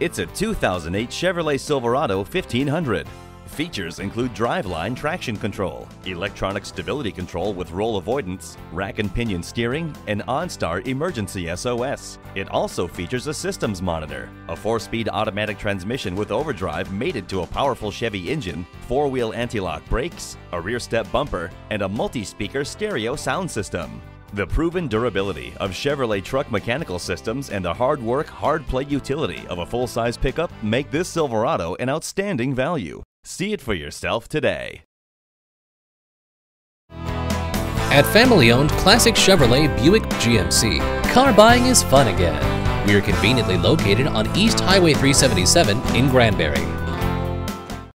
It's a 2008 Chevrolet Silverado 1500. Features include driveline traction control, electronic stability control with roll avoidance, rack and pinion steering, and OnStar emergency SOS. It also features a systems monitor, a four-speed automatic transmission with overdrive mated to a powerful Chevy engine, four-wheel anti-lock brakes, a rear step bumper, and a multi-speaker stereo sound system. The proven durability of Chevrolet truck mechanical systems and the hard work, hard play utility of a full-size pickup make this Silverado an outstanding value. See it for yourself today. At family owned Classic Chevrolet Buick GMC, car buying is fun again. We are conveniently located on East Highway 377 in Granbury.